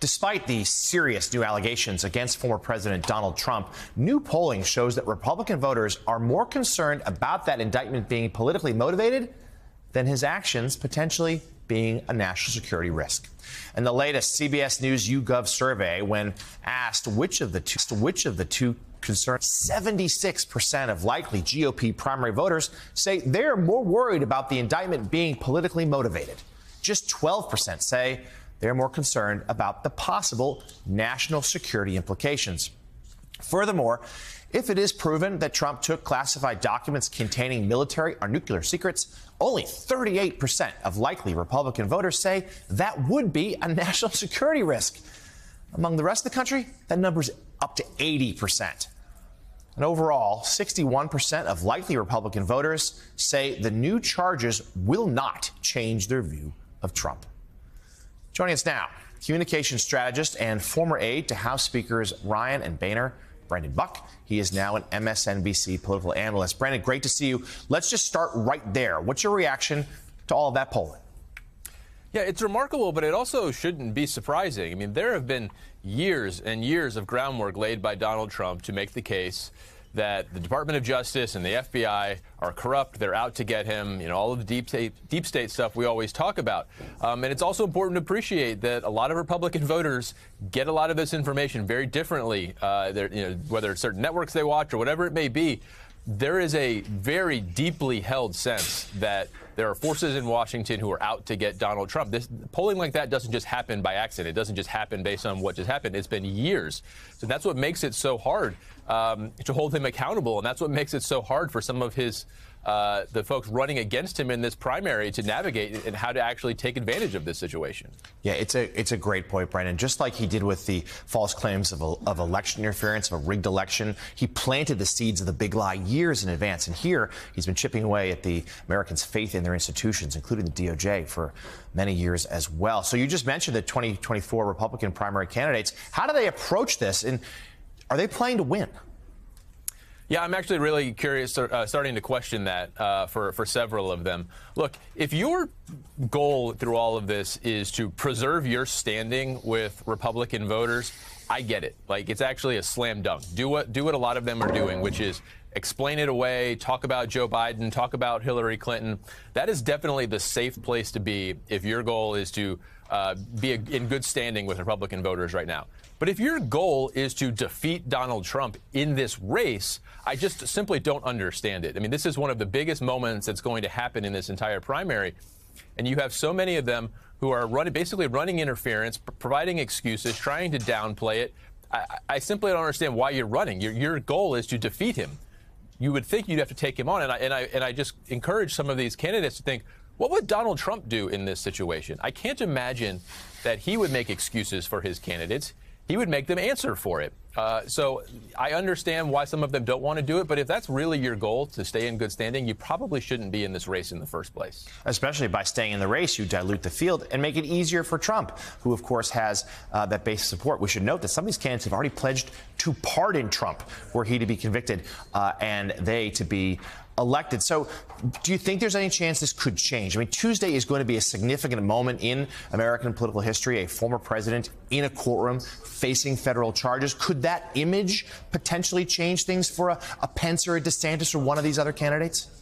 Despite the serious new allegations against former President Donald Trump, new polling shows that Republican voters are more concerned about that indictment being politically motivated than his actions potentially being a national security risk. And the latest CBS News YouGov survey, when asked which of the two, which of the two concerns, 76% of likely GOP primary voters say they're more worried about the indictment being politically motivated. Just 12% say they're more concerned about the possible national security implications. Furthermore, if it is proven that Trump took classified documents containing military or nuclear secrets, only 38% of likely Republican voters say that would be a national security risk. Among the rest of the country, that number's up to 80%. And overall, 61% of likely Republican voters say the new charges will not change their view of Trump. Joining us now, communication strategist and former aide to House Speakers Ryan and Boehner. Brendan Buck. He is now an MSNBC political analyst. Brendan, great to see you. Let's just start right there. What's your reaction to all of that polling? Yeah, it's remarkable, but it also shouldn't be surprising. I mean, there have been years and years of groundwork laid by Donald Trump to make the case that the Department of Justice and the FBI are corrupt. They're out to get him. You know, all of the deep state, deep state stuff we always talk about. Um, and it's also important to appreciate that a lot of Republican voters get a lot of this information very differently. Uh, you know, whether it's certain networks they watch or whatever it may be. There is a very deeply held sense that there are forces in Washington who are out to get Donald Trump. This polling like that doesn't just happen by accident. It doesn't just happen based on what just happened. It's been years. So that's what makes it so hard um, to hold him accountable, and that's what makes it so hard for some of his uh, the folks running against him in this primary to navigate and how to actually take advantage of this situation. Yeah, it's a it's a great point, Brendan. Just like he did with the false claims of, a, of election interference, of a rigged election, he planted the seeds of the big lie years in advance. And here, he's been chipping away at the Americans' faith in their institutions, including the DOJ, for many years as well. So you just mentioned the 2024 Republican primary candidates. How do they approach this? And are they playing to win? Yeah, I'm actually really curious, uh, starting to question that uh, for, for several of them. Look, if your goal through all of this is to preserve your standing with Republican voters, I get it. Like, it's actually a slam dunk. Do what, do what a lot of them are doing, which is explain it away, talk about Joe Biden, talk about Hillary Clinton. That is definitely the safe place to be if your goal is to uh, be a, in good standing with Republican voters right now. But if your goal is to defeat Donald Trump in this race, I just simply don't understand it. I mean, this is one of the biggest moments that's going to happen in this entire primary. And you have so many of them who are running, basically running interference, providing excuses, trying to downplay it. I, I simply don't understand why you're running. Your, your goal is to defeat him you would think you'd have to take him on. And I, and I, and I just encourage some of these candidates to think, what would Donald Trump do in this situation? I can't imagine that he would make excuses for his candidates. He would make them answer for it. Uh, so I understand why some of them don't want to do it, but if that's really your goal to stay in good standing, you probably shouldn't be in this race in the first place. Especially by staying in the race, you dilute the field and make it easier for Trump, who, of course, has uh, that base support. We should note that some of these candidates have already pledged to pardon Trump were he to be convicted uh, and they to be elected. So, do you think there's any chance this could change? I mean, Tuesday is going to be a significant moment in American political history. A former president in a courtroom facing federal charges. Could that image potentially change things for a, a Pence or a DeSantis or one of these other candidates?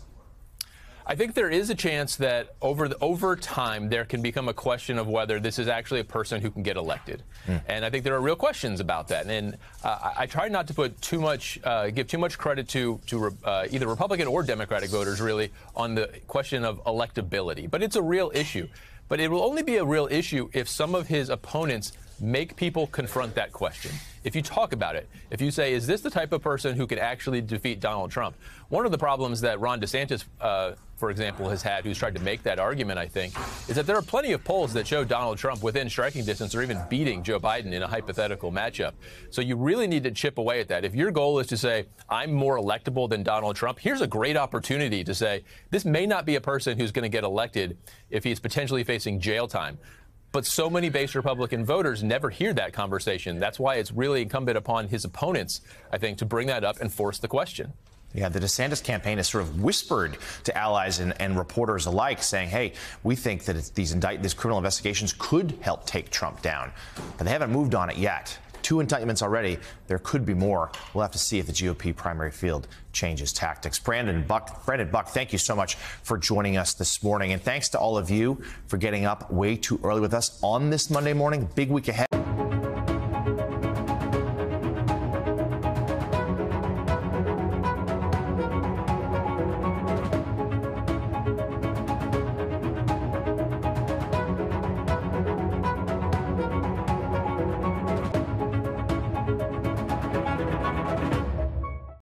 I think there is a chance that over the, over time there can become a question of whether this is actually a person who can get elected, mm. and I think there are real questions about that. And uh, I, I, try not to put too much, uh, give too much credit to to uh, either Republican or Democratic voters really on the question of electability, but it's a real issue. But it will only be a real issue if some of his opponents make people confront that question. If you talk about it, if you say, is this the type of person who could actually defeat Donald Trump? One of the problems that Ron DeSantis, uh, for example, has had, who's tried to make that argument, I think, is that there are plenty of polls that show Donald Trump within striking distance or even beating Joe Biden in a hypothetical matchup. So you really need to chip away at that. If your goal is to say, I'm more electable than Donald Trump, here's a great opportunity to say, this may not be a person who's going to get elected if he's potentially facing jail time. But so many base Republican voters never hear that conversation. That's why it's really incumbent upon his opponents, I think, to bring that up and force the question. Yeah, the DeSantis campaign has sort of whispered to allies and, and reporters alike, saying, "Hey, we think that these indict these criminal investigations could help take Trump down," but they haven't moved on it yet. Two indictments already. There could be more. We'll have to see if the GOP primary field changes tactics. Brendan Buck, Brendan Buck, thank you so much for joining us this morning, and thanks to all of you for getting up way too early with us on this Monday morning. Big week ahead.